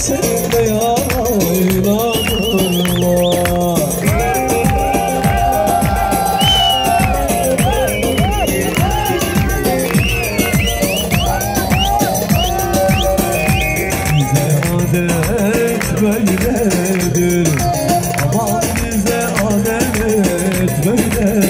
sen de yaylanırlar Bize adet böyledir Aman bize adet böyledir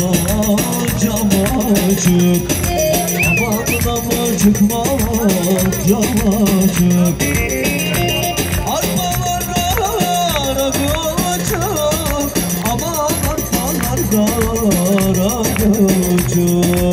çıkma camacık Aman aman çıkma camacık Arpalar göçük Aman arpalar göçük